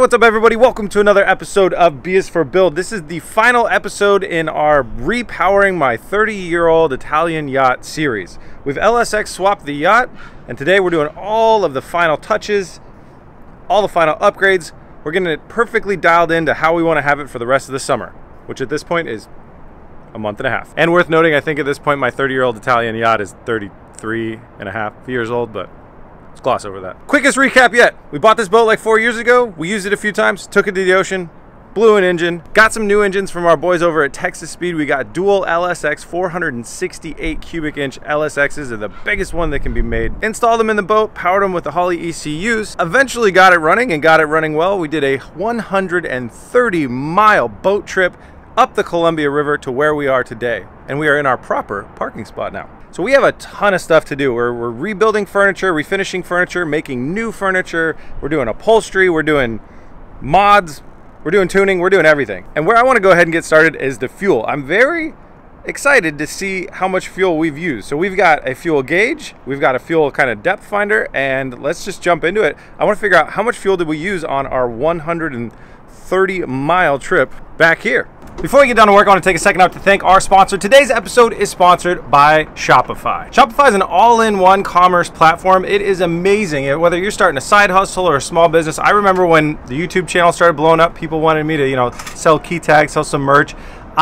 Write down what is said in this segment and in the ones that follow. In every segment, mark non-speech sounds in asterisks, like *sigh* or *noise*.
what's up everybody? Welcome to another episode of B is for Build. This is the final episode in our repowering my 30 year old Italian yacht series. We've LSX swapped the yacht and today we're doing all of the final touches, all the final upgrades. We're getting it perfectly dialed into how we want to have it for the rest of the summer, which at this point is a month and a half. And worth noting, I think at this point my 30 year old Italian yacht is 33 and a half years old, but Let's gloss over that. Quickest recap yet. We bought this boat like four years ago. We used it a few times, took it to the ocean, blew an engine, got some new engines from our boys over at Texas Speed. We got dual LSX 468 cubic inch LSXs. They're the biggest one that can be made. Installed them in the boat, powered them with the Holley ECUs. Eventually got it running and got it running well. We did a 130 mile boat trip up the Columbia River to where we are today. And we are in our proper parking spot now. So we have a ton of stuff to do. We're, we're rebuilding furniture, refinishing furniture, making new furniture. We're doing upholstery, we're doing mods, we're doing tuning, we're doing everything. And where I wanna go ahead and get started is the fuel. I'm very excited to see how much fuel we've used. So we've got a fuel gauge, we've got a fuel kind of depth finder, and let's just jump into it. I wanna figure out how much fuel did we use on our 130 mile trip back here. Before we get down to work, I want to take a second out to thank our sponsor. Today's episode is sponsored by Shopify. Shopify is an all-in-one commerce platform. It is amazing. Whether you're starting a side hustle or a small business, I remember when the YouTube channel started blowing up, people wanted me to, you know, sell key tags, sell some merch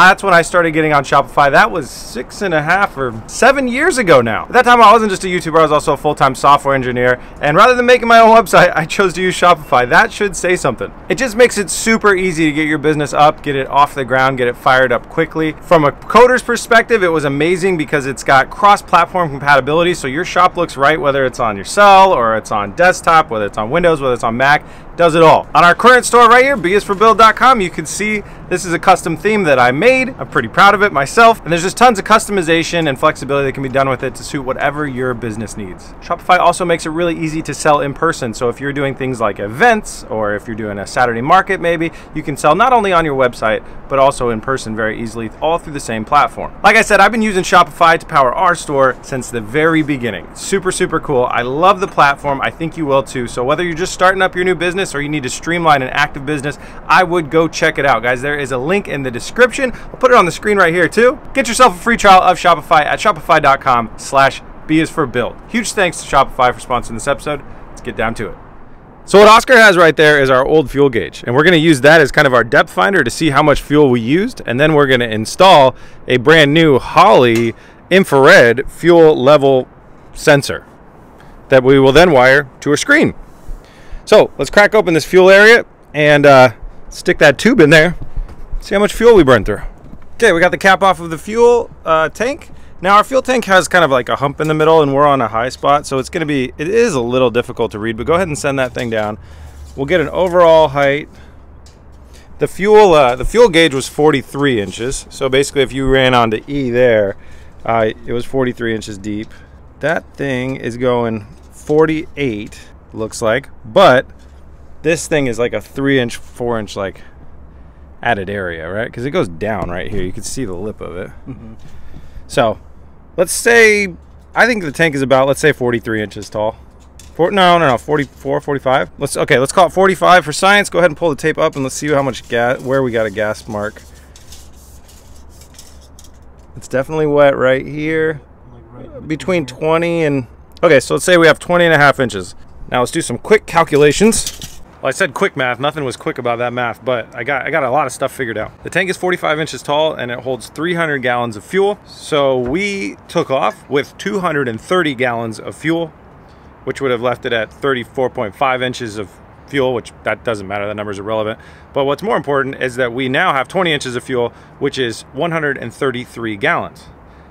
that's when I started getting on Shopify. That was six and a half or seven years ago now. At that time, I wasn't just a YouTuber, I was also a full time software engineer. And rather than making my own website, *laughs* I chose to use Shopify. That should say something. It just makes it super easy to get your business up, get it off the ground, get it fired up quickly. From a coder's perspective, it was amazing because it's got cross platform compatibility. So your shop looks right, whether it's on your cell or it's on desktop, whether it's on Windows, whether it's on Mac does it all. On our current store right here, bisforbuild.com, you can see this is a custom theme that I made. I'm pretty proud of it myself. And there's just tons of customization and flexibility that can be done with it to suit whatever your business needs. Shopify also makes it really easy to sell in person. So if you're doing things like events or if you're doing a Saturday market maybe, you can sell not only on your website, but also in person very easily, all through the same platform. Like I said, I've been using Shopify to power our store since the very beginning. Super, super cool. I love the platform. I think you will too. So whether you're just starting up your new business, or you need to streamline an active business, I would go check it out, guys. There is a link in the description. I'll put it on the screen right here too. Get yourself a free trial of Shopify at shopify.com slash B is for build. Huge thanks to Shopify for sponsoring this episode. Let's get down to it. So what Oscar has right there is our old fuel gauge, and we're going to use that as kind of our depth finder to see how much fuel we used, and then we're going to install a brand new Holley infrared fuel level sensor that we will then wire to a screen. So let's crack open this fuel area and uh, stick that tube in there. See how much fuel we burn through. Okay, we got the cap off of the fuel uh, tank. Now our fuel tank has kind of like a hump in the middle and we're on a high spot. So it's gonna be, it is a little difficult to read, but go ahead and send that thing down. We'll get an overall height. The fuel, uh, the fuel gauge was 43 inches. So basically if you ran onto E there, uh, it was 43 inches deep. That thing is going 48 looks like. But this thing is like a three inch, four inch like added area, right? Because it goes down right here. You can see the lip of it. Mm-hmm. So let's say, I think the tank is about, let's say 43 inches tall. Four, no, no, no, 44, 45. Let's, okay, let's call it 45 for science. Go ahead and pull the tape up and let's see how much gas, where we got a gas mark. It's definitely wet right here. Like right between 20 and, okay, so let's say we have 20 and a half inches. Now let's do some quick calculations. Well, I said quick math. Nothing was quick about that math, but I got I got a lot of stuff figured out. The tank is 45 inches tall and it holds 300 gallons of fuel. So we took off with 230 gallons of fuel, which would have left it at 34.5 inches of fuel, which that doesn't matter, that number is irrelevant. But what's more important is that we now have 20 inches of fuel, which is 133 gallons.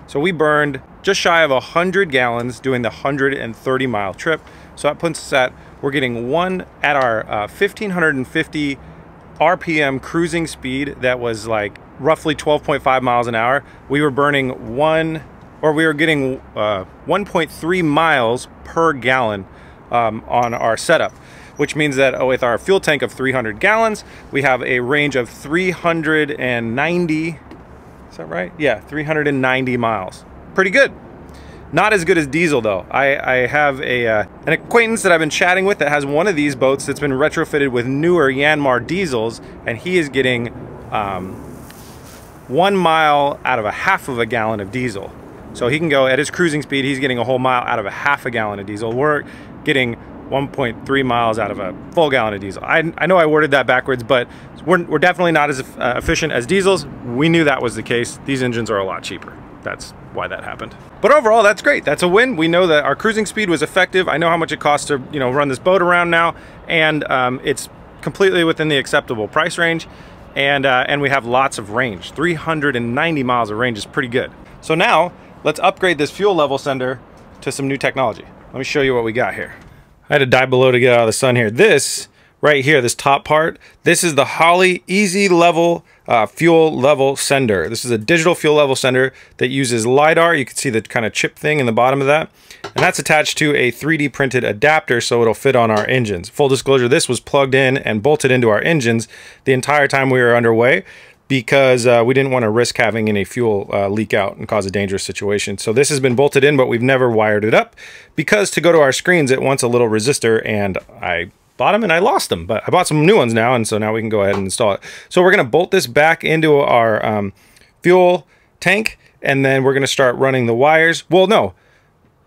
So we burned just shy of 100 gallons doing the 130 mile trip. So that puts us at, we're getting one at our uh, 1550 RPM cruising speed that was like roughly 12.5 miles an hour. We were burning one, or we were getting uh, 1.3 miles per gallon um, on our setup, which means that with our fuel tank of 300 gallons, we have a range of 390, is that right? Yeah, 390 miles. Pretty good. Not as good as diesel though. I, I have a uh, an acquaintance that I've been chatting with that has one of these boats that's been retrofitted with newer Yanmar diesels, and he is getting um, one mile out of a half of a gallon of diesel. So he can go at his cruising speed, he's getting a whole mile out of a half a gallon of diesel. We're getting 1.3 miles out of a full gallon of diesel. I, I know I worded that backwards, but we're, we're definitely not as uh, efficient as diesels. We knew that was the case. These engines are a lot cheaper. That's why that happened. But overall, that's great. That's a win. We know that our cruising speed was effective. I know how much it costs to you know run this boat around now, and um, it's completely within the acceptable price range. And, uh, and we have lots of range. 390 miles of range is pretty good. So now, let's upgrade this fuel level sender to some new technology. Let me show you what we got here. I had to dive below to get out of the sun here. This right here, this top part, this is the Holley Easy Level uh, Fuel Level Sender. This is a digital fuel level sender that uses LiDAR. You can see the kind of chip thing in the bottom of that. And that's attached to a 3D printed adapter so it'll fit on our engines. Full disclosure, this was plugged in and bolted into our engines the entire time we were underway because uh, we didn't want to risk having any fuel uh, leak out and cause a dangerous situation. So this has been bolted in, but we've never wired it up because to go to our screens, it wants a little resistor and I bought them and I lost them, but I bought some new ones now. And so now we can go ahead and install it. So we're going to bolt this back into our um, fuel tank and then we're going to start running the wires. Well, no,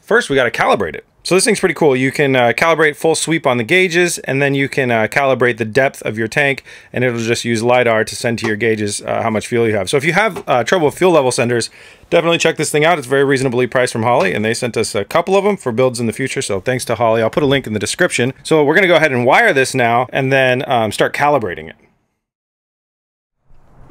first we got to calibrate it. So this thing's pretty cool. You can uh, calibrate full sweep on the gauges, and then you can uh, calibrate the depth of your tank, and it'll just use LiDAR to send to your gauges uh, how much fuel you have. So if you have uh, trouble with fuel level senders, definitely check this thing out. It's very reasonably priced from Holley, and they sent us a couple of them for builds in the future, so thanks to Holley. I'll put a link in the description. So we're to go ahead and wire this now, and then um, start calibrating it.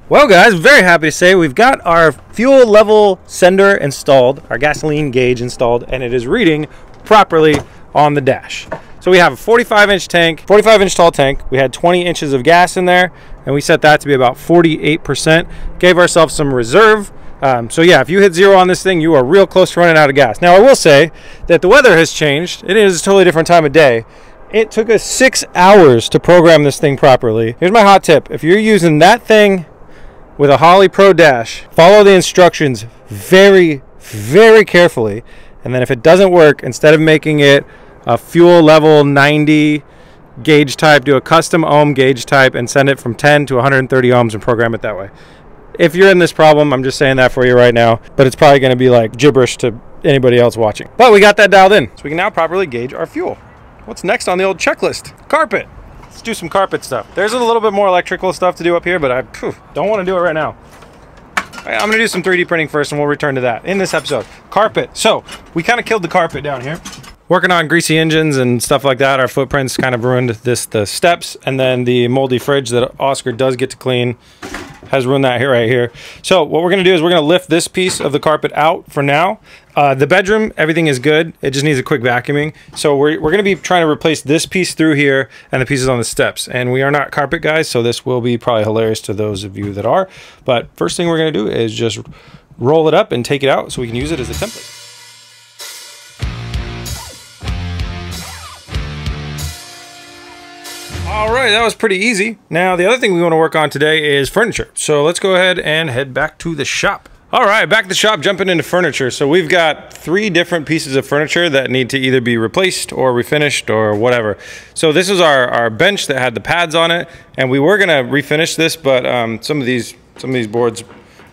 Well guys, very happy to say we've got our fuel level sender installed, our gasoline gauge installed, and it is reading properly on the dash. So we have a 45 inch tank, 45 inch tall tank. We had 20 inches of gas in there and we set that to be about 48%. Gave ourselves some reserve. Um, so yeah, if you hit zero on this thing, you are real close to running out of gas. Now I will say that the weather has changed. It is a totally different time of day. It took us six hours to program this thing properly. Here's my hot tip. If you're using that thing with a Holley Pro Dash, follow the instructions very, very carefully and then if it doesn't work, instead of making it a fuel level 90 gauge type, do a custom ohm gauge type and send it from 10 to 130 ohms and program it that way. If you're in this problem, I'm just saying that for you right now, but it's probably going to be like gibberish to anybody else watching. But we got that dialed in, so we can now properly gauge our fuel. What's next on the old checklist? Carpet. Let's do some carpet stuff. There's a little bit more electrical stuff to do up here, but I phew, don't want to do it right now. I'm gonna do some 3D printing first and we'll return to that in this episode. Carpet. So we kind of killed the carpet down here. Working on greasy engines and stuff like that, our footprints kind of ruined this the steps and then the moldy fridge that Oscar does get to clean has ruined that here right here. So what we're gonna do is we're gonna lift this piece of the carpet out for now. Uh, the bedroom, everything is good. It just needs a quick vacuuming. So we're, we're gonna be trying to replace this piece through here and the pieces on the steps. And we are not carpet guys, so this will be probably hilarious to those of you that are. But first thing we're gonna do is just roll it up and take it out so we can use it as a template. All right, that was pretty easy. Now, the other thing we want to work on today is furniture. So let's go ahead and head back to the shop. All right, back to the shop, jumping into furniture. So we've got three different pieces of furniture that need to either be replaced or refinished or whatever. So this is our, our bench that had the pads on it, and we were gonna refinish this, but um, some of these some of these boards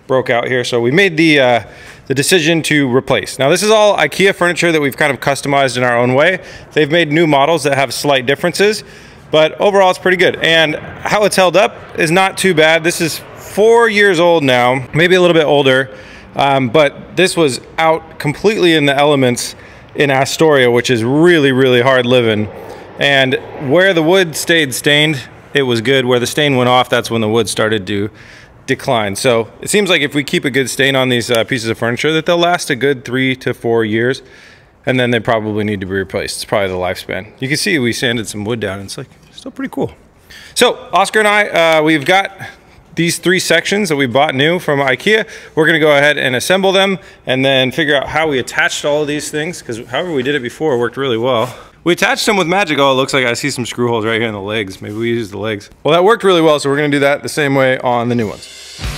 broke out here. So we made the uh, the decision to replace. Now this is all IKEA furniture that we've kind of customized in our own way. They've made new models that have slight differences. But overall, it's pretty good. And how it's held up is not too bad. This is four years old now, maybe a little bit older. Um, but this was out completely in the elements in Astoria, which is really, really hard living. And where the wood stayed stained, it was good. Where the stain went off, that's when the wood started to decline. So it seems like if we keep a good stain on these uh, pieces of furniture, that they'll last a good three to four years and then they probably need to be replaced. It's probably the lifespan. You can see we sanded some wood down. It's like still pretty cool. So Oscar and I, uh, we've got these three sections that we bought new from Ikea. We're gonna go ahead and assemble them and then figure out how we attached all of these things because however we did it before worked really well. We attached them with magic. Oh, it looks like I see some screw holes right here in the legs. Maybe we use the legs. Well, that worked really well, so we're gonna do that the same way on the new ones.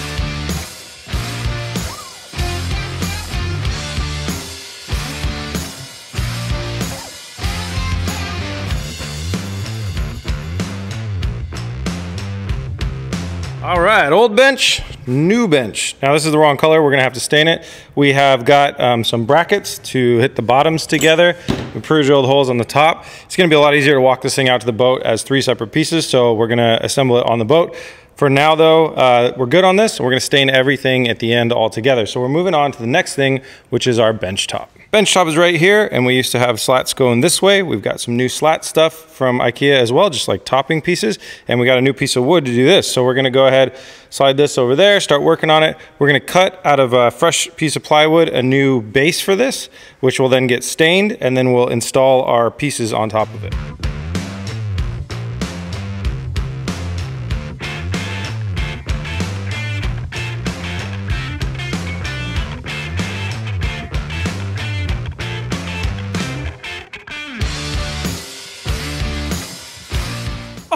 Right, old bench, new bench. Now this is the wrong color, we're gonna have to stain it. We have got um, some brackets to hit the bottoms together. We pre-drilled holes on the top. It's gonna be a lot easier to walk this thing out to the boat as three separate pieces, so we're gonna assemble it on the boat. For now though, uh, we're good on this. We're gonna stain everything at the end all together. So we're moving on to the next thing, which is our bench top. Bench top is right here, and we used to have slats going this way. We've got some new slat stuff from Ikea as well, just like topping pieces. And we got a new piece of wood to do this. So we're gonna go ahead, slide this over there, start working on it. We're gonna cut out of a fresh piece of plywood a new base for this, which will then get stained, and then we'll install our pieces on top of it.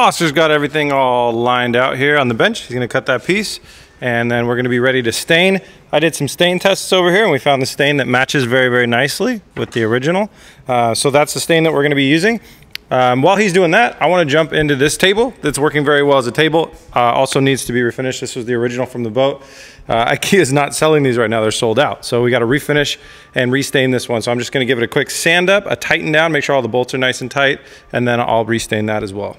Oscar's got everything all lined out here on the bench. He's gonna cut that piece and then we're gonna be ready to stain. I did some stain tests over here and we found the stain that matches very, very nicely with the original. Uh, so that's the stain that we're gonna be using. Um, while he's doing that, I wanna jump into this table that's working very well as a table. Uh, also needs to be refinished. This was the original from the boat. Uh, *laughs* IKEA is not selling these right now, they're sold out. So we gotta refinish and restain this one. So I'm just gonna give it a quick sand up, a tighten down, make sure all the bolts are nice and tight, and then I'll restain that as well.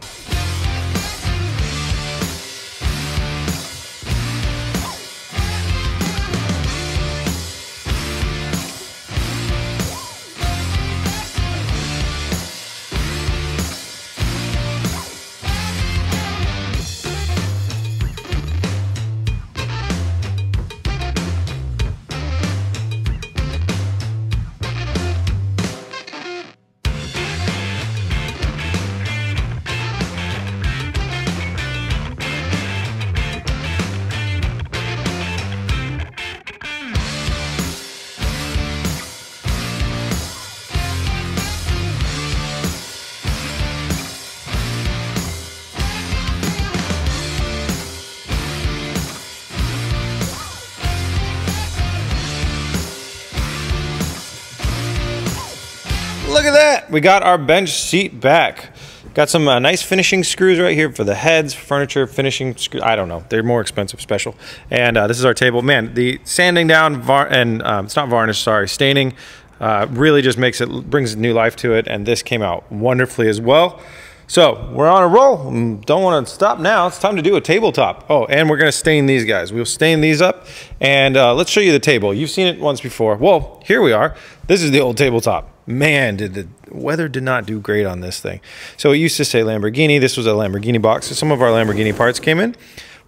Got our bench seat back. Got some uh, nice finishing screws right here for the heads, furniture finishing screws. I don't know. They're more expensive, special. And uh, this is our table. Man, the sanding down and um, it's not varnish, sorry, staining uh, really just makes it, brings new life to it. And this came out wonderfully as well. So we're on a roll. Mm, don't want to stop now. It's time to do a tabletop. Oh, and we're going to stain these guys. We'll stain these up and uh, let's show you the table. You've seen it once before. Well, here we are. This is the old tabletop. Man, did the weather did not do great on this thing. So it used to say Lamborghini. This was a Lamborghini box. So some of our Lamborghini parts came in.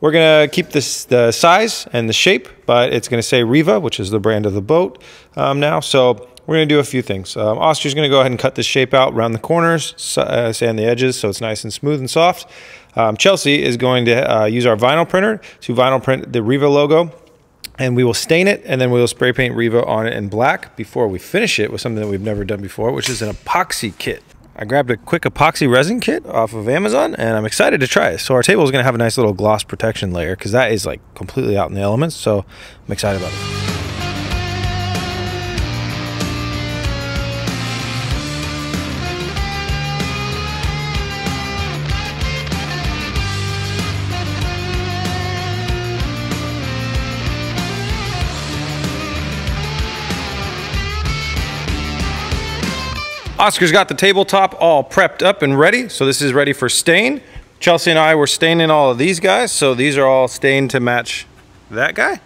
We're gonna keep this the size and the shape, but it's gonna say Riva, which is the brand of the boat um, now. So we're going to do a few things. Um, Oscar's going to go ahead and cut this shape out around the corners, uh, sand the edges so it's nice and smooth and soft. Um, Chelsea is going to uh, use our vinyl printer to vinyl print the Riva logo and we will stain it and then we will spray paint Riva on it in black before we finish it with something that we've never done before, which is an epoxy kit. I grabbed a quick epoxy resin kit off of Amazon and I'm excited to try it. So our table is going to have a nice little gloss protection layer because that is like completely out in the elements. So I'm excited about it. Oscar's got the tabletop all prepped up and ready. So this is ready for stain. Chelsea and I were staining all of these guys. So these are all stained to match that guy.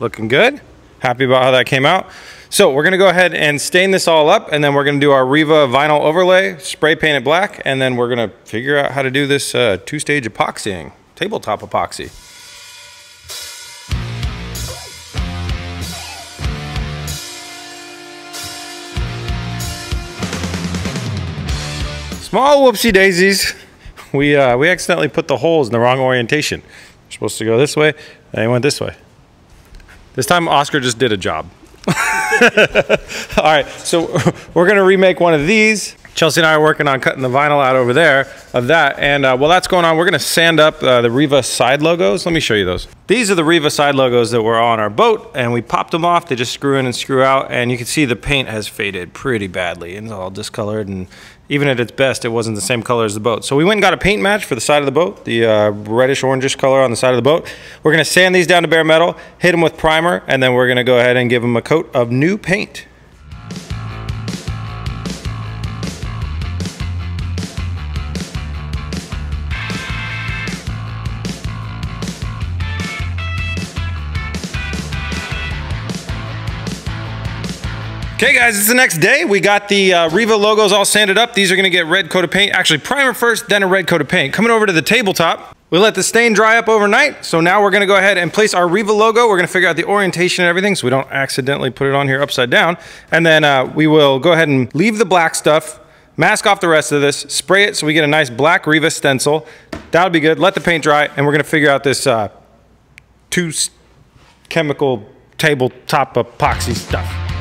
Looking good. Happy about how that came out. So we're gonna go ahead and stain this all up and then we're gonna do our Riva vinyl overlay, spray paint it black, and then we're gonna figure out how to do this uh, two-stage epoxying, tabletop epoxy. Small whoopsie daisies. We, uh, we accidentally put the holes in the wrong orientation. We're supposed to go this way, and they went this way. This time Oscar just did a job. *laughs* All right, so *laughs* we're gonna remake one of these. Chelsea and I are working on cutting the vinyl out over there of that. And uh, while that's going on, we're gonna sand up uh, the Riva side logos. Let me show you those. These are the Riva side logos that were on our boat and we popped them off. They just screw in and screw out and you can see the paint has faded pretty badly and it's all discolored and even at its best, it wasn't the same color as the boat. So we went and got a paint match for the side of the boat, the uh, reddish orangish color on the side of the boat. We're gonna sand these down to bare metal, hit them with primer, and then we're gonna go ahead and give them a coat of new paint. Okay guys, it's the next day. We got the uh, Riva logos all sanded up. These are gonna get red coat of paint. Actually, primer first, then a red coat of paint. Coming over to the tabletop, we let the stain dry up overnight. So now we're gonna go ahead and place our Riva logo. We're gonna figure out the orientation and everything so we don't accidentally put it on here upside down. And then uh, we will go ahead and leave the black stuff, mask off the rest of this, spray it so we get a nice black Riva stencil. That'll be good. Let the paint dry and we're gonna figure out this uh, two chemical tabletop epoxy stuff.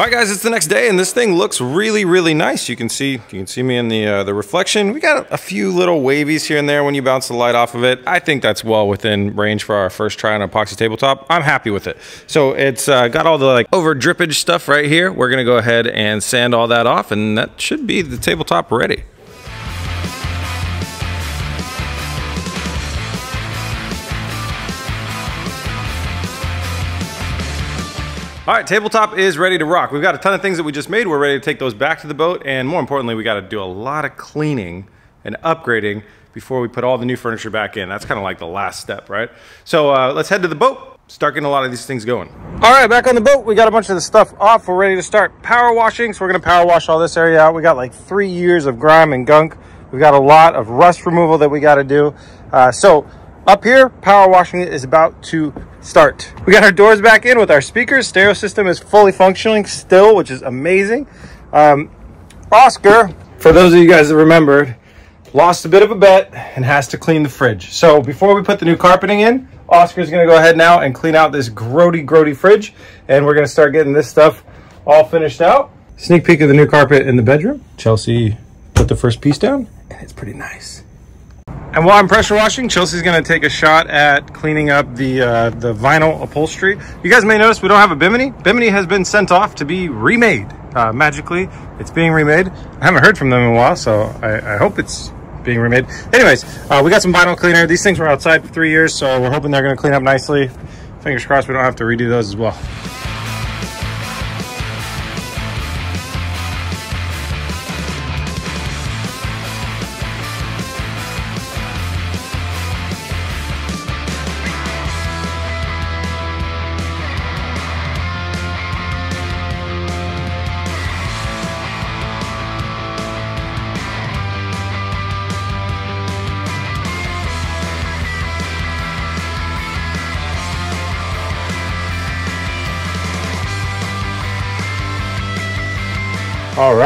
All right, guys, it's the next day, and this thing looks really, really nice. You can see, you can see me in the uh, the reflection. We got a, few little wavies here and there when you bounce the light off of it. I think that's well within range for our first try on epoxy tabletop. I'm happy with it. So it's uh, got all the like over drippage stuff right here. We're gonna go ahead and sand all that off, and that should be the tabletop ready. All right, tabletop is ready to rock. We've got a ton of things that we just made. We're ready to take those back to the boat. And more importantly, we got to do a lot of cleaning and upgrading before we put all the new furniture back in. That's kind of like the last step, right? So uh, let's head to the boat, start getting a lot of these things going. All right, back on the boat. We got a bunch of the stuff off. We're ready to start power washing. So we're gonna power wash all this area out. We got like three years of grime and gunk. We've got a lot of rust removal that we got to do. Uh, so up here, power washing is about to start. We got our doors back in with our speakers. Stereo system is fully functioning still, which is amazing. Um, Oscar, for those of you guys that remembered, lost a bit of a bet and has to clean the fridge. So before we put the new carpeting in, Oscar's gonna go ahead now and clean out this grody, grody fridge. And we're gonna start getting this stuff all finished out. Sneak peek of the new carpet in the bedroom. Chelsea put the first piece down and it's pretty nice. And while I'm pressure washing, Chelsea's gonna take a shot at cleaning up the uh, the vinyl upholstery. You guys may notice we don't have a Bimini. Bimini has been sent off to be remade. Uh, magically, it's being remade. I haven't heard from them in a while, so I, I hope it's being remade. Anyways, uh, we got some vinyl cleaner. These things were outside for three years, so we're hoping they're gonna clean up nicely. Fingers crossed we don't have to redo those as well.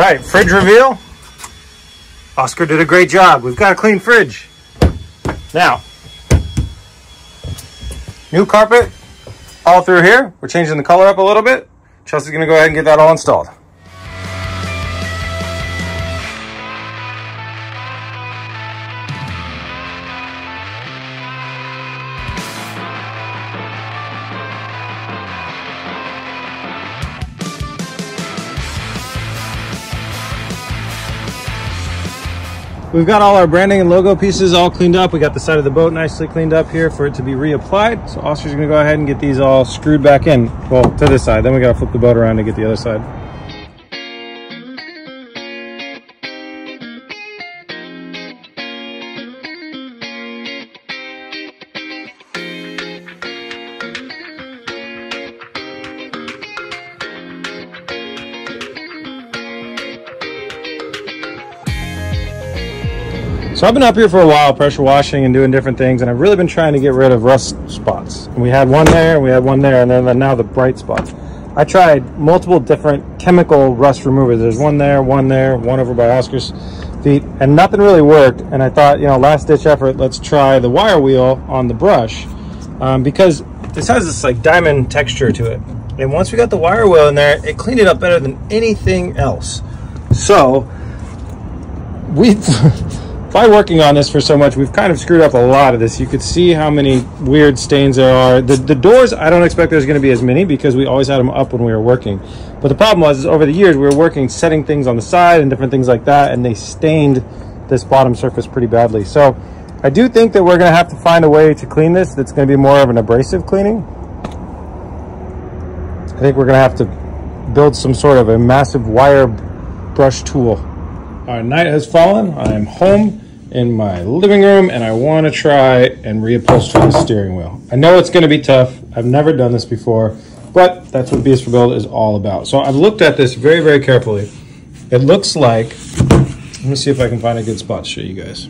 Right, fridge reveal. Oscar did a great job. We've got a clean fridge. Now, new carpet all through here. We're changing the color up a little bit. Chelsea's gonna go ahead and get that all installed. We've got all our branding and logo pieces all cleaned up. We got the side of the boat nicely cleaned up here for it to be reapplied. So Oscar's gonna go ahead and get these all screwed back in. Well, to this side. Then we gotta flip the boat around to get the other side. So I've been up here for a while, pressure washing and doing different things, and I've really been trying to get rid of rust spots. And we had one there, and we had one there, and then now the bright spots. I tried multiple different chemical rust removers. There's one there, one there, one over by Oscar's feet, and nothing really worked. And I thought, you know, last ditch effort, let's try the wire wheel on the brush um, because this has this like diamond texture to it. And once we got the wire wheel in there, it cleaned it up better than anything else. So we *laughs* by working on this for so much, we've kind of screwed up a lot of this. You could see how many weird stains there are. The, the doors, I don't expect there's going to be as many because we always had them up when we were working. But the problem was, over the years, we were working, setting things on the side and different things like that, and they stained this bottom surface pretty badly. So I do think that we're going to have to find a way to clean this that's going to be more of an abrasive cleaning. I think we're going to have to build some sort of a massive wire brush tool. Our night has fallen. I am home in my living room and I want to try and reupholster the steering wheel. I know it's going to be tough. I've never done this before, but that's what BS for Build is all about. So I've looked at this very, very carefully. It looks like, let me see if I can find a good spot to show you guys.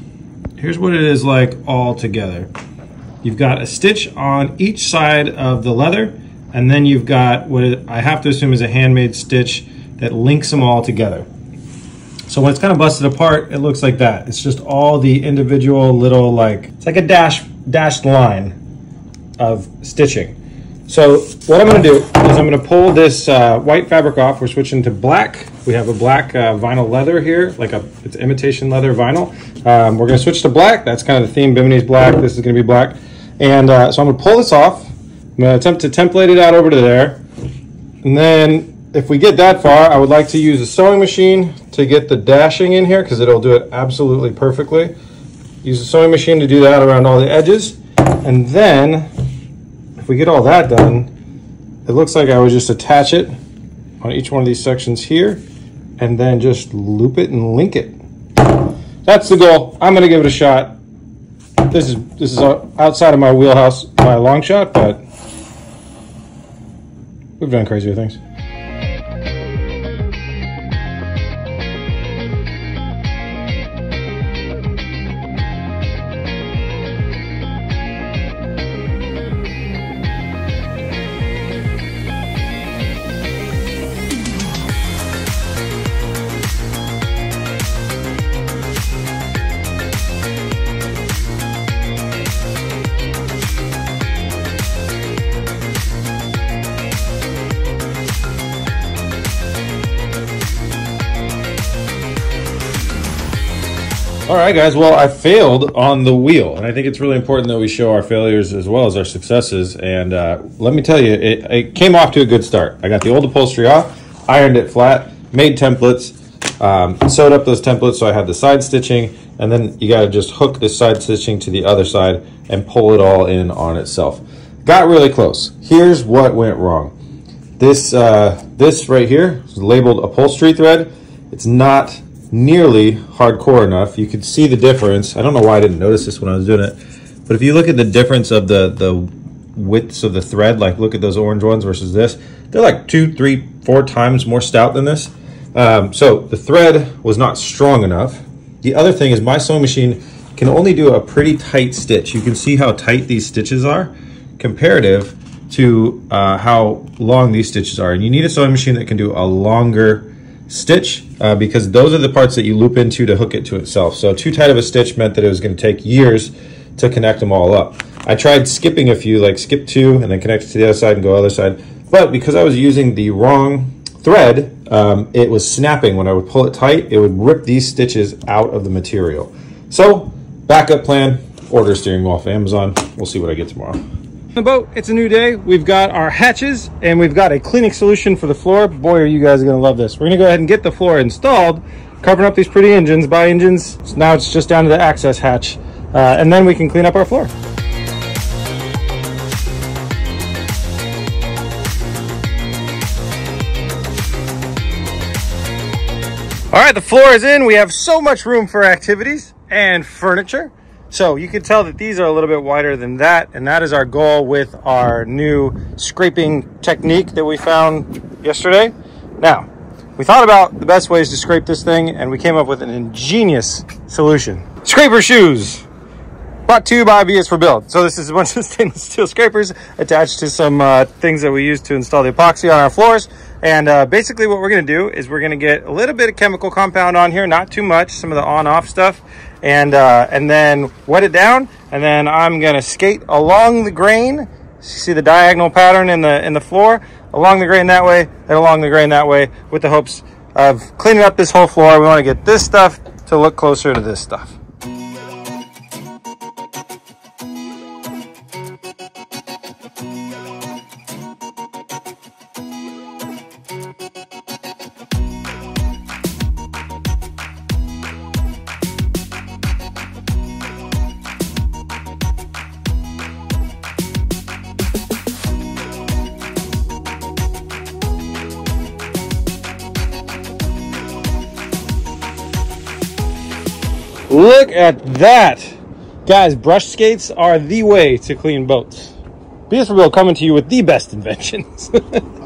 Here's what it is like all together. You've got a stitch on each side of the leather, and then you've got what I have to assume is a handmade stitch that links them all together. So when it's kind of busted apart, it looks like that. It's just all the individual little like, it's like a dash, dashed line of stitching. So what I'm gonna do is I'm gonna pull this uh, white fabric off. We're switching to black. We have a black uh, vinyl leather here, like a, it's imitation leather vinyl. Um, we're gonna switch to black. That's kind of the theme, Bimini's black. This is gonna be black. And uh, so I'm gonna pull this off. I'm gonna attempt to template it out over to there. And then if we get that far, I would like to use a sewing machine to get the dashing in here because it'll do it absolutely perfectly. Use a sewing machine to do that around all the edges. And then, if we get all that done, it looks like I would just attach it on each one of these sections here and then just loop it and link it. That's the goal. I'm gonna give it a shot. This is this is outside of my wheelhouse by a long shot, but we've done crazier things. Right, guys. Well, I failed on the wheel, and I think it's really important that we show our failures as well as our successes. And uh, let me tell you, it, it, came off to a good start. I got the old upholstery off, ironed it flat, made templates, um, sewed up those templates so I had the side stitching, and then you got to just hook the side stitching to the other side and pull it all in on itself. Got really close. Here's what went wrong. This uh, this right here is labeled upholstery thread. It's not nearly hardcore enough. You could see the difference. I don't know why I didn't notice this when I was doing it, but if you look at the difference of the, the widths of the thread, like look at those orange ones versus this, they're like two, three, four times more stout than this. Um, so the thread was not strong enough. The other thing is my sewing machine can only do a pretty tight stitch. You can see how tight these stitches are comparative to uh, how long these stitches are. And you need a sewing machine that can do a longer stitch uh, because those are the parts that you loop into to hook it to itself. So too tight of a stitch meant that it was going to take years to connect them all up. I tried skipping a few, like skip two and then connect to the other side and go other side. But because I was using the wrong thread, um, it was snapping. When I would pull it tight, it would rip these stitches out of the material. So backup plan, order steering wheel off Amazon. We'll see what I get tomorrow the boat it's a new day we've got our hatches and we've got a cleaning solution for the floor boy are you guys gonna love this we're gonna go ahead and get the floor installed covering up these pretty engines by engines. So now it's just down to the access hatch. Uh, and then we can clean up our floor. All right, the floor is in. We have so much room for activities and furniture. So you can tell that these are a little bit wider than that. And that is our goal with our new scraping technique that we found yesterday. Now, we thought about the best ways to scrape this thing and we came up with an ingenious solution. Scraper shoes. Brought to you by BS for Build. So this is a bunch of *laughs* stainless steel scrapers attached to some uh, things that we use to install the epoxy on our floors. And uh, basically what we're gonna do is we're gonna get a little bit of chemical compound on here, not too much, some of the on-off stuff, and, uh, and then wet it down. And then I'm gonna skate along the grain. See the diagonal pattern in the, in the floor? Along the grain that way, and along the grain that way with the hopes of cleaning up this whole floor. We wanna get this stuff to look closer to this stuff. That. Guys, brush skates are the way to clean boats. BS coming to you with the best inventions. *laughs*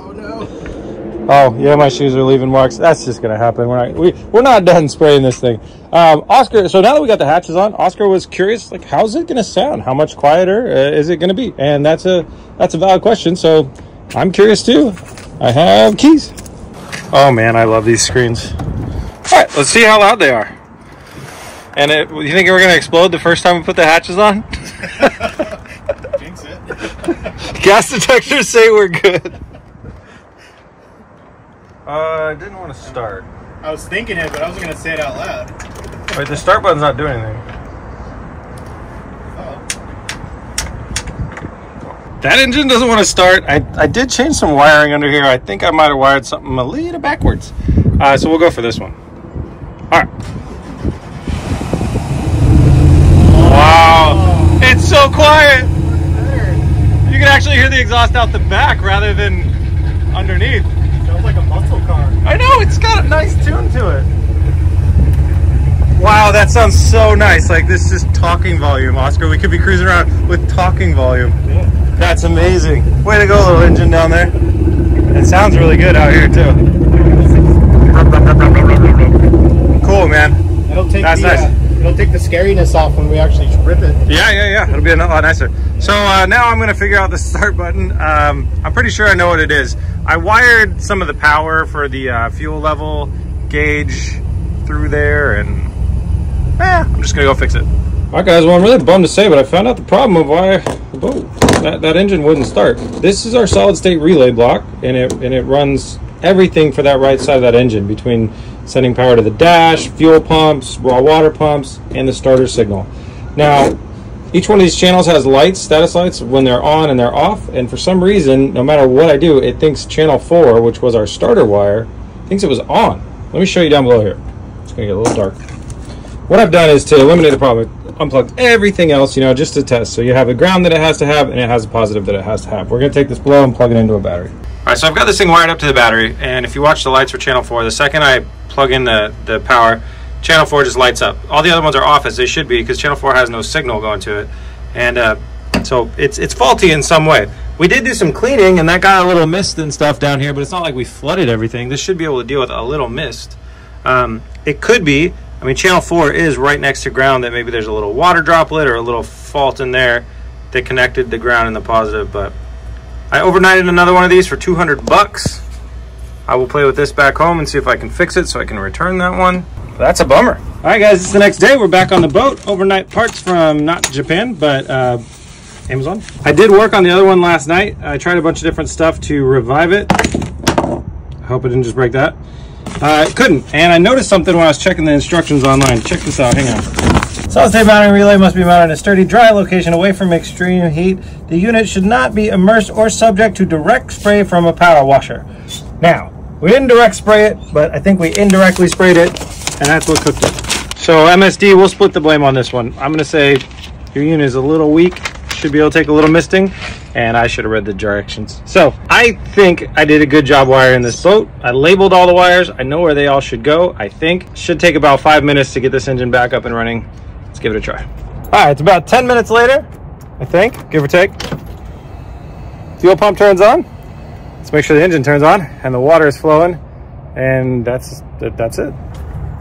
Oh no. oh, yeah, my shoes are leaving marks. That's just going to happen. We're not, we, we're not done spraying this thing. Um, Oscar, so now that we got the hatches on, Oscar was curious, like, how's it going to sound? How much quieter uh, is it going to be? And that's a, that's a valid question. So I'm curious too. I have keys. Oh man, I love these screens. All right, let's see how loud they are. And it, you think we're going to explode the first time we put the hatches on? Jinx it. Gas detectors say we're good. Uh, I didn't want to start. I was thinking it, but I wasn't gonna say it out loud. Wait, the start button's not doing anything. Oh. That engine doesn't want to start. I, I did change some wiring under here. I think I might have wired something a little backwards. Uh, so we'll go for this one. All right. Wow. It's so quiet. You can actually hear the exhaust out the back rather than underneath. Sounds like a muscle car. I know, it's got a nice tune to it. Wow, that sounds so nice. Like this is talking volume, Oscar. We could be cruising around with talking volume. Yeah. That's amazing. Way to go, little engine down there. It sounds really good out here too. Cool, man. That's nice. uh, it'll take the scariness off when we actually rip it. Yeah, yeah, yeah. It'll be a lot nicer. So uh, now I'm going to figure out the start button. Um, I'm pretty sure I know what it is. I wired some of the power for the uh, fuel level gauge through there, and eh, I'm just going to go fix it. All right, guys. Well, I'm really bummed to say, but I found out the problem of why the boat that, that engine wouldn't start. This is our solid state relay block, and it and it runs everything for that right side of that engine between sending power to the dash, fuel pumps, raw water pumps, and the starter signal. Now, each one of these channels has lights, status lights, when they're on and they're off. And for some reason, no matter what I do, it thinks channel 4, which was our starter wire, thinks it was on. Let me show you down below here. It's going to get a little dark. What I've done is to eliminate the problem, unplugged everything else, you know, just to test. So you have a ground that it has to have, and it has a positive that it has to have. We're going to take this below and plug it into a battery. All right, so I've got this thing wired up to the battery, and if you watch the lights for channel 4, the second I plug in the, the power, channel 4 just lights up. All the other ones are off as they should be because channel 4 has no signal going to it. And uh, so it's, it's faulty in some way. We did do some cleaning, and that got a little mist and stuff down here, but it's not like we flooded everything. This should be able to deal with a little mist. Um, it could be, I mean, channel 4 is right next to ground that maybe there's a little water droplet or a little fault in there that connected the ground and the positive, but I overnighted another one of these for 200 bucks. I will play with this back home and see if I can fix it so I can return that one. That's a bummer. All right, guys, it's the next day. We're back on the boat. Overnight parts from not Japan, but uh, Amazon. I did work on the other one last night. I tried a bunch of different stuff to revive it. I hope it didn't just break that. Uh, couldn't. And I noticed something when I was checking the instructions online. Check this out. Hang on. Solid state mounting relay must be mounted in a sturdy, dry location away from extreme heat. The unit should not be immersed or subject to direct spray from a power washer. Now, we didn't direct spray it, but I think we indirectly sprayed it and that's what cooked it. So MSD, we'll split the blame on this one. I'm gonna say your unit is a little weak, should be able to take a little misting, and I should have read the directions. So I think I did a good job wiring this boat. I labeled all the wires. I know where they all should go, I think. Should take about five minutes to get this engine back up and running. Let's give it a try. All right, it's about 10 minutes later, I think, give or take. Fuel pump turns on. Let's make sure the engine turns on and the water is flowing. And that's that's it.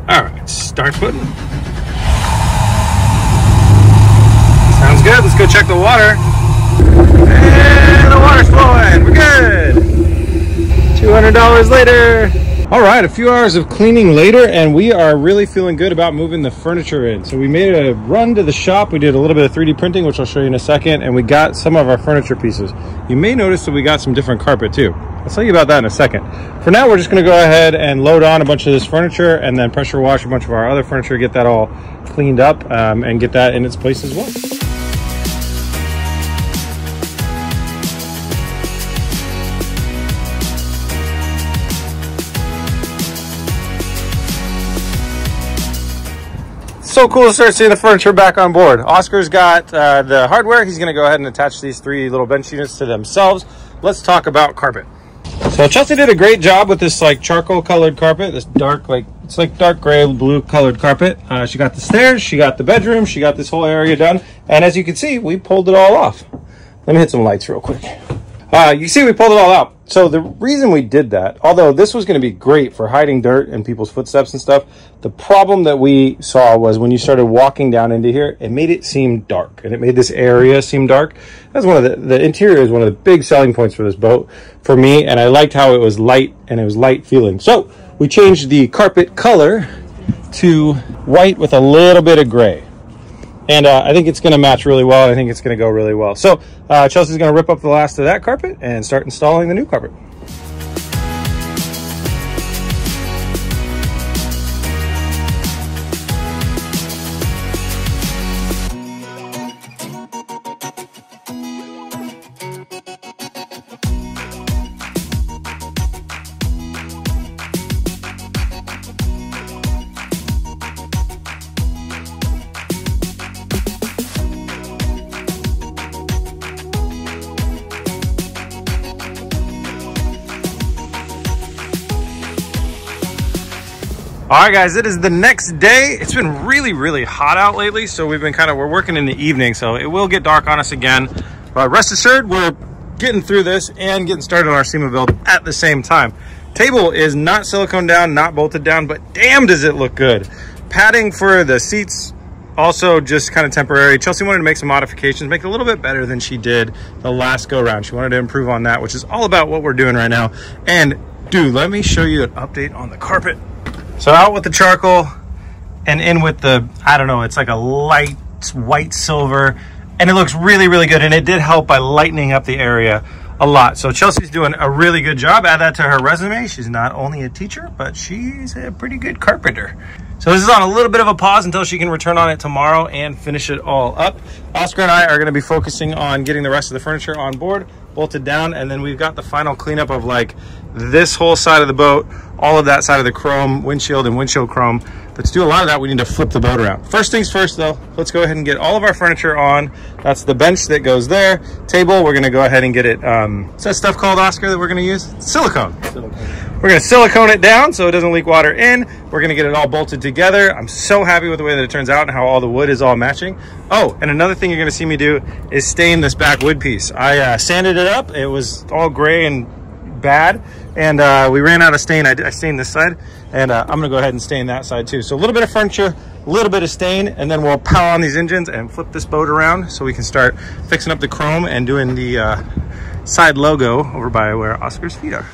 All right, start putting. Sounds good. Let's go check the water. And the water's flowing. We're good. $200 later. All right, a few hours of cleaning later, and we are really feeling good about moving the furniture in. So we made a run to the shop. We did a little bit of 3D printing, which I'll show you in a second, and we got some of our furniture pieces. You may notice that we got some different carpet too. I'll tell you about that in a second. For now, we're just gonna go ahead and load on a bunch of this furniture and then pressure wash a bunch of our other furniture, get that all cleaned up um, and get that in its place as well. So cool to start seeing the furniture back on board. Oscar's got uh, the hardware. He's going to go ahead and attach these three little bench units to themselves. Let's talk about carpet. So Chelsea did a great job with this like charcoal colored carpet, this dark like it's like dark gray blue colored carpet. Uh, she got the stairs, she got the bedroom, she got this whole area done, and as you can see, we pulled it all off. Let me hit some lights real quick. Uh, you see we pulled it all out. So the reason we did that, although this was going to be great for hiding dirt and people's footsteps and stuff, the problem that we saw was when you started walking down into here, it made it seem dark and it made this area seem dark. That's one of the, the interior is one of the big selling points for this boat for me. And I liked how it was light and it was light feeling. So we changed the carpet color to white with a little bit of gray and uh, I think it's going to match really well. I think it's going to go really well. So uh, Chelsea's going to rip up the last of that carpet and start installing the new carpet. All right, guys, it is the next day. It's been really, really hot out lately, so we've been kind of, we're working in the evening, so it will get dark on us again. But rest assured, we're getting through this and getting started on our SEMA build at the same time. Table is not silicone down, not bolted down, but damn does it look good. Padding for the seats, also just kind of temporary. Chelsea wanted to make some modifications, make it a little bit better than she did the last go round. She wanted to improve on that, which is all about what we're doing right now. And dude, let me show you an update on the carpet. So out with the charcoal and in with the, I don't know, it's like a light white silver and it looks really, really good. And it did help by lightening up the area a lot. So Chelsea's doing a really good job. Add that to her resume. She's not only a teacher, but she's a pretty good carpenter. So this is on a little bit of a pause until she can return on it tomorrow and finish it all up. Oscar and I are gonna be focusing on getting the rest of the furniture on board, bolted down, and then we've got the final cleanup of like this whole side of the boat, all of that side of the chrome, windshield and windshield chrome. But to do a lot of that, we need to flip the boat around. First things first though, let's go ahead and get all of our furniture on. That's the bench that goes there. Table, we're gonna go ahead and get it, um, that stuff called, Oscar, that we're gonna use? Silicone. Silicone. We're gonna silicone it down so it doesn't leak water in. We're gonna get it all bolted together. I'm so happy with the way that it turns out and how all the wood is all matching. Oh, and another thing you're gonna see me do is stain this back wood piece. I uh, sanded it up. It was all gray and bad and uh, we ran out of stain. I, I stained this side and uh, I'm gonna go ahead and stain that side too. So a little bit of furniture, a little bit of stain, and then we'll power on these engines and flip this boat around so we can start fixing up the chrome and doing the uh, side logo over by where Oscar's feet are.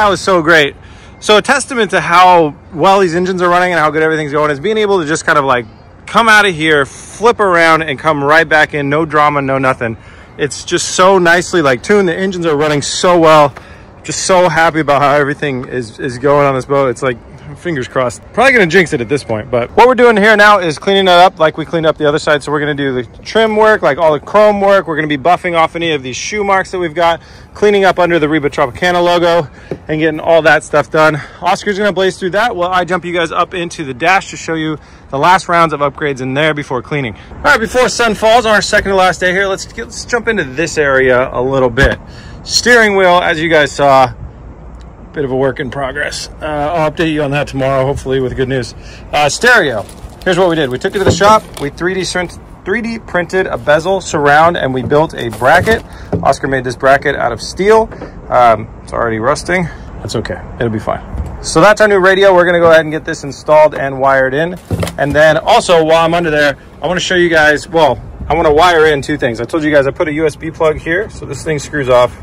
That was so great. So a testament to how well these engines are running and how good everything's going is being able to just kind of like come out of here, flip around and come right back in. No drama, no nothing. It's just so nicely like tuned. The engines are running so well. Just so happy about how everything is, is going on this boat. It's like fingers crossed. Probably gonna jinx it at this point, but what we're doing here now is cleaning it up like we cleaned up the other side. So we're gonna do the trim work, like all the chrome work. We're gonna be buffing off any of these shoe marks that we've got, cleaning up under the Riva Tropicana logo and getting all that stuff done. Oscar's gonna blaze through that while I jump you guys up into the dash to show you the last rounds of upgrades in there before cleaning. All right, before sun falls on our second to last day here, let's, get, let's jump into this area a little bit. Steering wheel, as you guys saw, bit of a work in progress. Uh, I'll update you on that tomorrow, hopefully with good news. Uh, stereo. Here's what we did. We took it to the shop. We 3D 3D printed a bezel surround and we built a bracket. Oscar made this bracket out of steel. Um, it's already rusting. That's okay. It'll be fine. So that's our new radio. We're gonna go ahead and get this installed and wired in. And then also while I'm under there, I wanna show you guys, well, I wanna wire in two things. I told you guys I put a USB plug here. So this thing screws off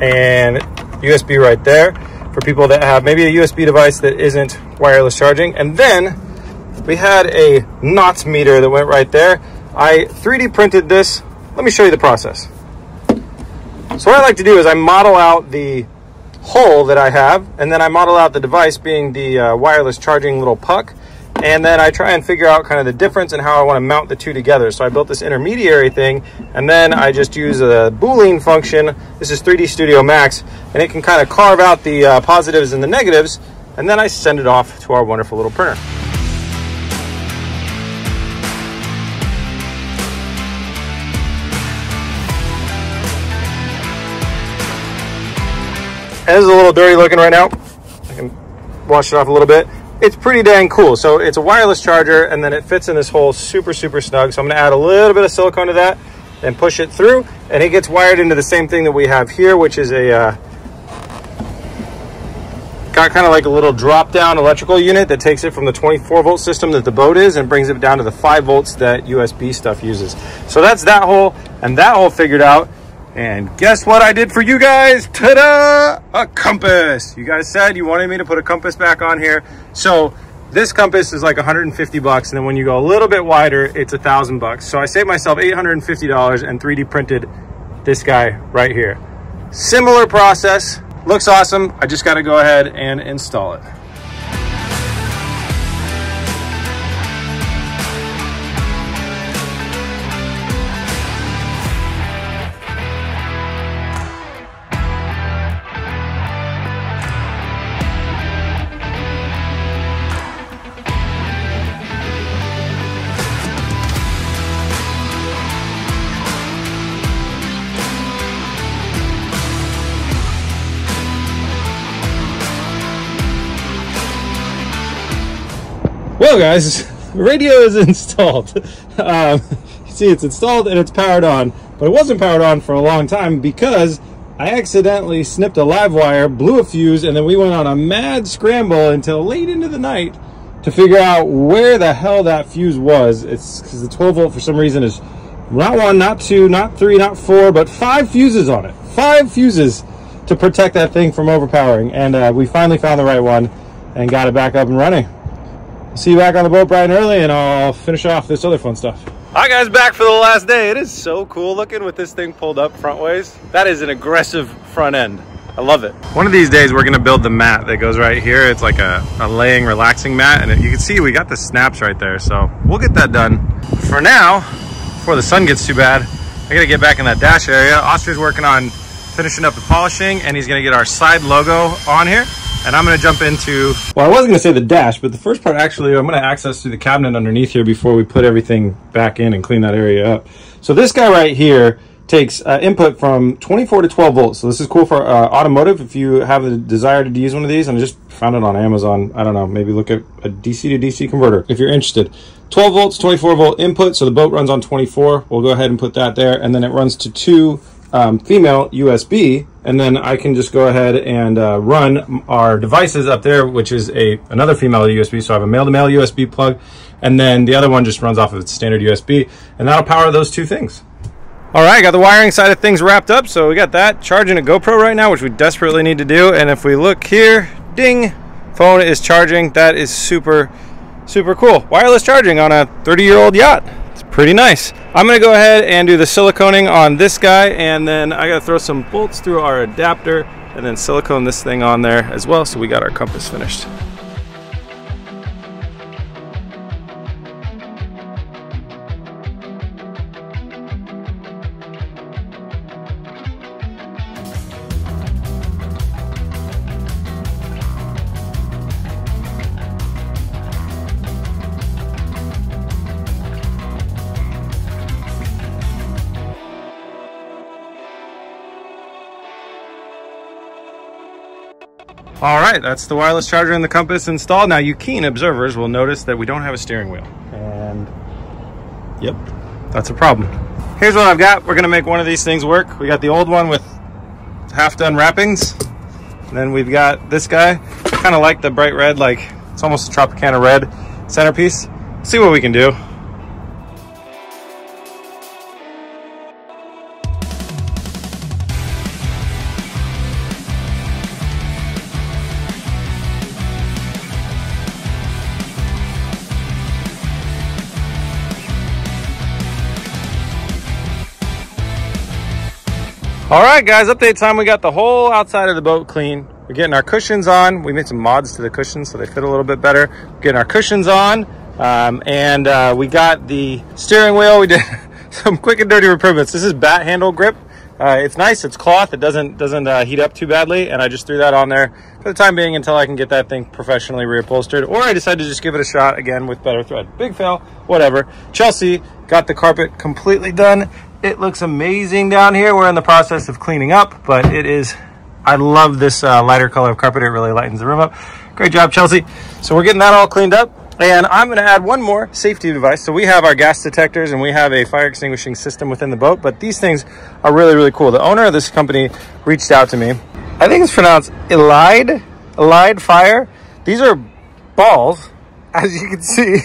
and USB right there for people that have maybe a USB device that isn't wireless charging. And then we had a knots meter that went right there. I 3D printed this. Let me show you the process. So what I like to do is I model out the hole that I have, and then I model out the device being the uh, wireless charging little puck. And then I try and figure out kind of the difference and how I want to mount the two together. So I built this intermediary thing, and then I just use a Boolean function. This is 3D Studio Max, and it can kind of carve out the uh, positives and the negatives, and then I send it off to our wonderful little printer. It is a little dirty looking right now. I can wash it off a little bit it's pretty dang cool. So it's a wireless charger and then it fits in this hole super, super snug. So I'm gonna add a little bit of silicone to that and push it through and it gets wired into the same thing that we have here, which is a, uh, got kind of like a little drop down electrical unit that takes it from the 24 volt system that the boat is and brings it down to the five volts that USB stuff uses. So that's that hole and that hole figured out. And guess what I did for you guys? Ta-da! A compass. You guys said you wanted me to put a compass back on here. So this compass is like 150 bucks. And then when you go a little bit wider, it's a thousand bucks. So I saved myself $850 and 3D printed this guy right here. Similar process, looks awesome. I just got to go ahead and install it. Well, guys, radio is *laughs* installed. Um, see, it's installed and it's powered on, but it wasn't powered on for a long time because I accidentally snipped a live wire, blew a fuse, and then we went on a mad scramble until late into the night to figure out where the hell that fuse was. It's because the 12 volt for some reason is not one, not two, not three, not four, but five fuses on it. Five fuses to protect that thing from overpowering. And uh, we finally found the right one and got it back up and running see you back on the boat bright and early and I'll finish off this other fun stuff. Hi guys, back for the last day. It is so cool looking with this thing pulled up front ways. That is an aggressive front end. I love it. One of these days we're gonna build the mat that goes right here. It's like a, a laying, relaxing mat. And you can see we got the snaps right there. So we'll get that done. For now, before the sun gets too bad, I gotta get back in that dash area. Oscar's working on finishing up the polishing and he's gonna get our side logo on here and I'm going to jump into, well, I wasn't going to say the dash, but the first part actually, I'm to access through the cabinet underneath here before we put everything back in and clean that area up. So this guy right here takes uh, input from 24 to 12 volts. So this is cool for uh, automotive if you have the desire to use one of these. And I just found it on Amazon. I don't know, maybe look at a DC to DC converter if you're interested. 12 volts, 24 volt input. So the boat runs on 24. We'll go ahead and put that there. And then it runs to two um, female USB, and then I can just go ahead and uh, run our devices up there, which is a another female USB. So I have a male-to-male -male USB plug, and then the other one just runs off of its standard USB, and that'll power those two things. All right, got the wiring side of things wrapped up. So we got that charging a GoPro right now, which we desperately need to do. And if we look here, ding, phone is charging. That is super, super cool. Wireless charging on a 30 year old yacht. Pretty nice. I'm gonna go ahead and do the siliconing on this guy. And then I gotta throw some bolts through our adapter and then silicone this thing on there as well. So we got our compass finished. All right, that's the wireless charger and the compass installed. Now you keen observers will notice that we don't have a steering wheel. And yep, that's a problem. Here's what I've got. We're gonna make one of these things work. We got the old one with half done wrappings. And then we've got this guy. Kind of like the bright red, like it's almost a Tropicana red centerpiece. See what we can do. All right, guys, update time. We got the whole outside of the boat clean. We're getting our cushions on. We made some mods to the cushions so they fit a little bit better. We're getting our cushions on. Um, and uh, we got the steering wheel. We did *laughs* some quick and dirty improvements. This is bat handle grip. Uh, it's nice. It's cloth. It doesn't doesn't uh, heat up too badly, and I just threw that on there for the time being until I can get that thing professionally reupholstered. Or I decided to just give it a shot again with better thread. Big fail. Whatever. Chelsea got the carpet completely done. It looks amazing down here. We're in the process of cleaning up, but it is. I love this uh, lighter color of carpet. It really lightens the room up. Great job, Chelsea. So we're getting that all cleaned up. And I'm going to add one more safety device. So we have our gas detectors and we have a fire extinguishing system within the boat, but these things are really, really cool. The owner of this company reached out to me. I think it's pronounced Elide, Elide Fire. These are balls, *laughs* as you can see,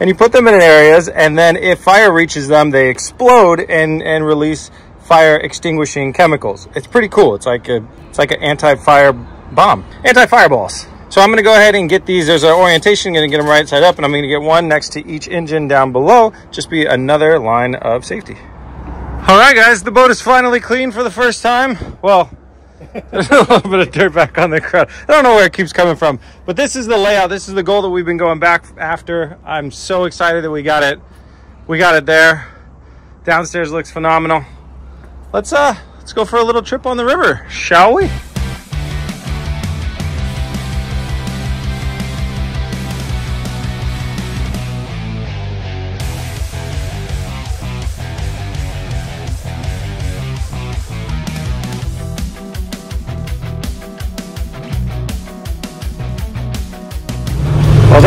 and you put them in areas and then if fire reaches them, they explode and, and release fire extinguishing chemicals. It's pretty cool. It's like a, it's like an anti-fire bomb, anti-fireballs. So I'm gonna go ahead and get these. There's an orientation, gonna get them right side up and I'm gonna get one next to each engine down below. Just be another line of safety. All right, guys, the boat is finally clean for the first time. Well, *laughs* there's a little bit of dirt back on the crowd. I don't know where it keeps coming from, but this is the layout. This is the goal that we've been going back after. I'm so excited that we got it. We got it there. Downstairs looks phenomenal. Let's uh, let's go for a little trip on the river, shall we?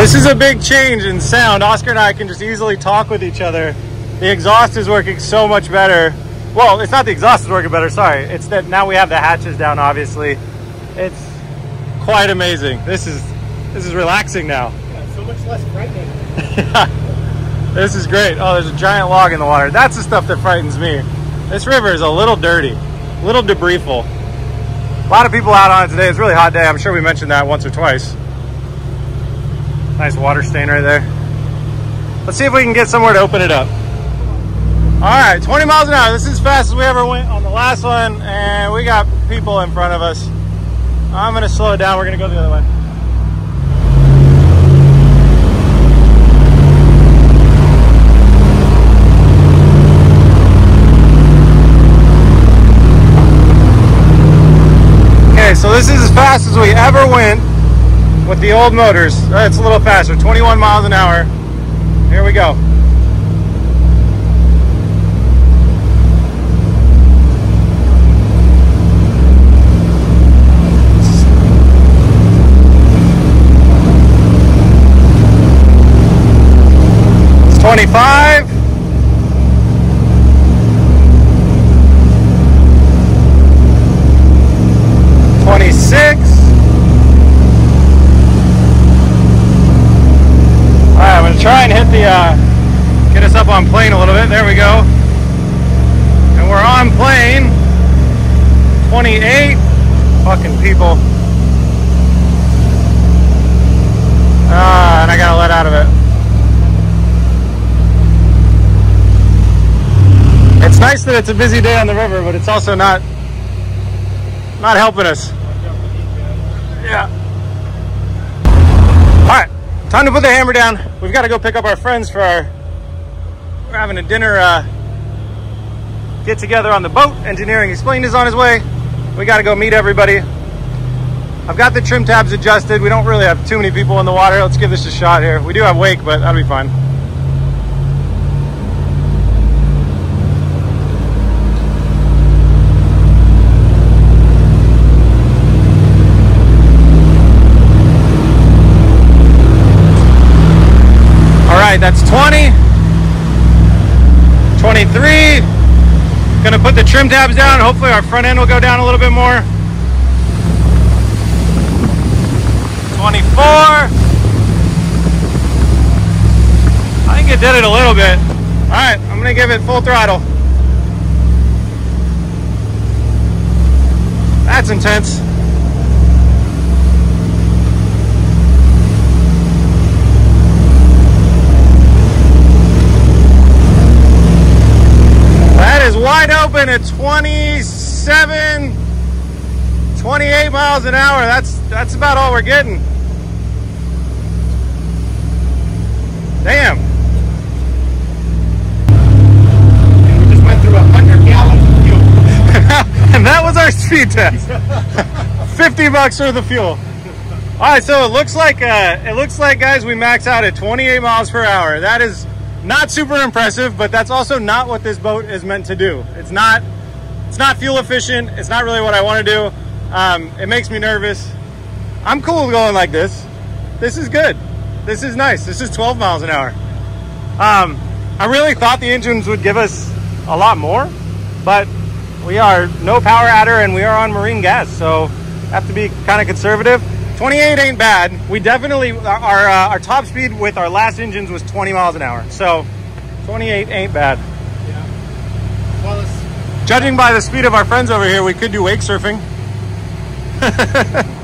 This is a big change in sound. Oscar and I can just easily talk with each other. The exhaust is working so much better. Well, it's not the exhaust is working better, sorry. It's that now we have the hatches down, obviously. It's quite amazing. This is this is relaxing now. Yeah, so much less frightening. *laughs* This is great. Oh, there's a giant log in the water. That's the stuff that frightens me. This river is a little dirty, a little debrisful. A lot of people out on it today. It's a really hot day. I'm sure we mentioned that once or twice. Nice water stain right there. Let's see if we can get somewhere to open it up. All right, 20 miles an hour. This is as fast as we ever went on the last one, and we got people in front of us. I'm gonna slow it down. We're gonna go the other way. Okay, so this is as fast as we ever went with the old motors. Uh, It's a little faster, 21 miles an hour. Here we go. It's 25. Twenty-six. All right, I'm gonna try and hit the, uh, get us up on plane bit. There we go. I'm playing 28 fucking people. Ah, and I gotta let out of it. It's nice that it's a busy day on the river, but it's also not not helping us. Yeah. All right, time to put the hammer down. We've got to go pick up our friends for our. We're having a dinner uh, get together on the boat. Engineering explained is on his way. We got to go meet everybody. I've got the trim tabs adjusted. We don't really have too many people in the water. Let's give this a shot here. We do have wake, but that'll be fine. All right, that's 20, 23. Gonna put the trim tabs down. Hopefully our front end will go down a little bit more. 24. I think it did it a little bit. All right, I'm gonna give it full throttle. That's intense. That is wide open at 27, 28 miles an hour. That's that's about all we're getting. Damn. We just went through 100 gallons of fuel. *laughs* and that was our speed test. *laughs* 50 bucks worth of fuel. All right, so it looks like uh, it looks like guys we max out at 28 miles per hour. That is not super impressive, but that's also not what this boat is meant to do. It's not it's not fuel efficient. It's not really what I want to do. Um, it makes me nervous. I'm cool going like this. This is good. This is nice. This is 12 miles an hour. Um, I really thought the engines would give us a lot more, but we are no power adder and we are on marine gas, so have to be kind of conservative. 28 ain't bad. We definitely our uh, our top speed with our last engines was 20 miles an hour, so 28 ain't bad. Yeah. Well, it's, Judging by the speed of our friends over here, we could do wake surfing. *laughs*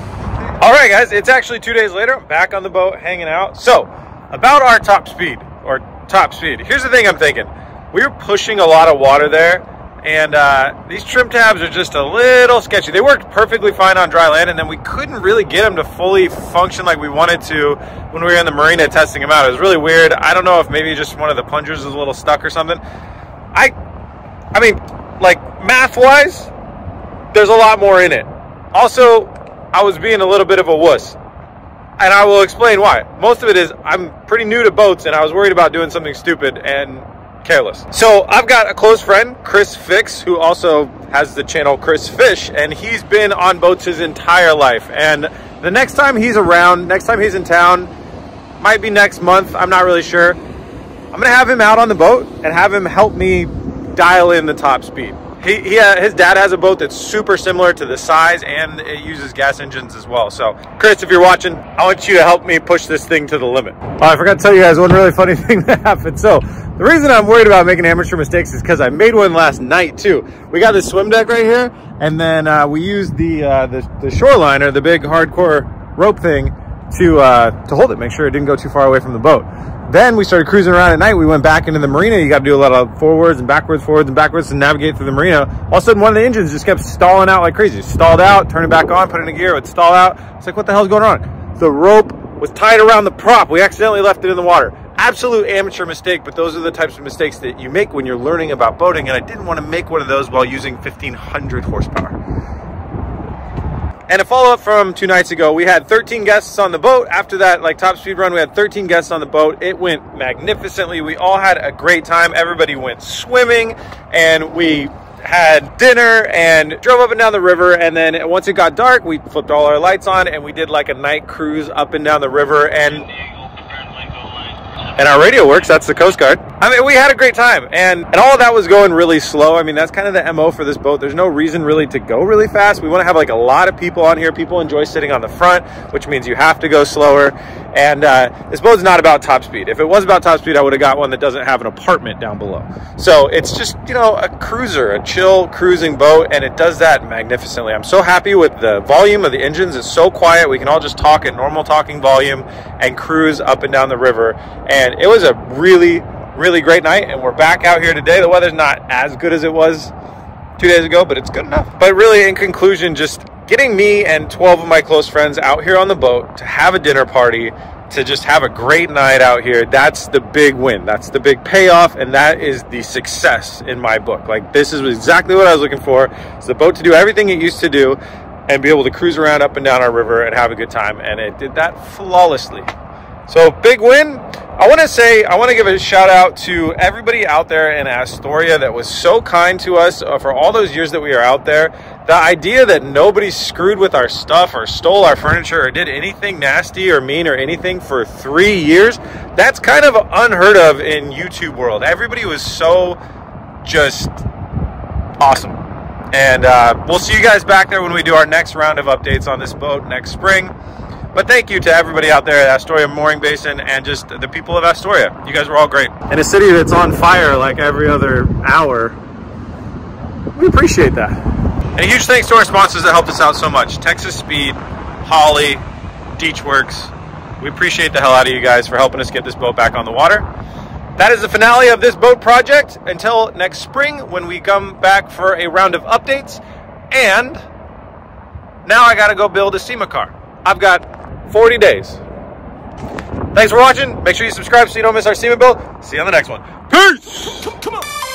All right, guys, it's actually two days later. I'm back on the boat hanging out. So, about our top speed or top speed. Here's the thing I'm thinking. We were pushing a lot of water there, and uh, these trim tabs are just a little sketchy. They worked perfectly fine on dry land, and then we couldn't really get them to fully function like we wanted to when we were in the marina testing them out. It was really weird. I don't know if maybe just one of the plungers is a little stuck or something. I, I mean, like math-wise, there's a lot more in it. Also, I was being a little bit of a wuss. And I will explain why. Most of it is I'm pretty new to boats and I was worried about doing something stupid and careless. So I've got a close friend, Chris Fix, who also has the channel ChrisFix, and he's been on boats his entire life. And the next time he's around, next time he's in town, might be next month, I'm not really sure. I'm gonna have him out on the boat and have him help me dial in the top speed. He, he uh, his dad has a boat that's super similar to the size and it uses gas engines as well. So, Chris, if you're watching, I want you to help me push this thing to the limit. Oh, I forgot to tell you guys one really funny *laughs* thing that happened. So, the reason I'm worried about making amateur mistakes is because I made one last night too. We got this swim deck right here, and then uh, we used the, uh, the the shoreliner, the big hardcore rope thing, to uh, to hold it, make sure it didn't go too far away from the boat. Then we started cruising around at night. We went back into the marina. You got to do a lot of forwards and backwards, forwards and backwards to navigate through the marina. All of a sudden, one of the engines just kept stalling out like crazy. Stalled out, turn it back on, put it in gear, it would stall out. It's like, what the hell's going on? The rope was tied around the prop. We accidentally left it in the water. Absolute amateur mistake, but those are the types of mistakes that you make when you're learning about boating. And I didn't want to make one of those while using 1500 horsepower. And a follow up from two nights ago, we had 13 guests on the boat. After that, like top speed run, we had 13 guests on the boat. It went magnificently. We all had a great time. Everybody went swimming and we had dinner and drove up and down the river. And then once it got dark, we flipped all our lights on and we did like a night cruise up and down the river. And and our radio works. That's the Coast Guard. I mean, we had a great time, and and all of that was going really slow. I mean, that's kind of the mo for this boat. There's no reason really to go really fast. We want to have like a lot of people on here. People enjoy sitting on the front, which means you have to go slower. And uh, this boat's not about top speed. If it was about top speed, I would have got one that doesn't have an apartment down below. So it's just you know a cruiser, a chill cruising boat, and it does that magnificently. I'm so happy with the volume of the engines. It's so quiet. We can all just talk at normal talking volume and cruise up and down the river. And it was a really really great night, and we're back out here today. The weather's not as good as it was two days ago, but it's good enough. But really, in conclusion, just getting me and 12 of my close friends out here on the boat to have a dinner party, to just have a great night out here, that's the big win. That's the big payoff, and that is the success in my book. Like, this is exactly what I was looking for. It's the boat to do everything it used to do and be able to cruise around up and down our river and have a good time, and it did that flawlessly. So, big win. I want to say, I want to give a shout out to everybody out there in Astoria that was so kind to us uh, for all those years that we are out there. The idea that nobody screwed with our stuff or stole our furniture or did anything nasty or mean or anything for three years, that's kind of unheard of in YouTube world. Everybody was so just awesome. And uh, we'll see you guys back there when we do our next round of updates on this boat next spring. But thank you to everybody out there at Astoria Mooring Basin and just the people of Astoria. You guys were all great. In a city that's on fire like every other hour, we appreciate that. And a huge thanks to our sponsors that helped us out so much. Texas Speed, Holley, DeatschWerks. We appreciate the hell out of you guys for helping us get this boat back on the water. That is the finale of this boat project. Until next spring when we come back for a round of updates. And now I gotta go build a SEMA car. I've got 40 days. Thanks for watching. Make sure you subscribe so you don't miss our SEMA build. See you on the next one. Peace! Come, come on.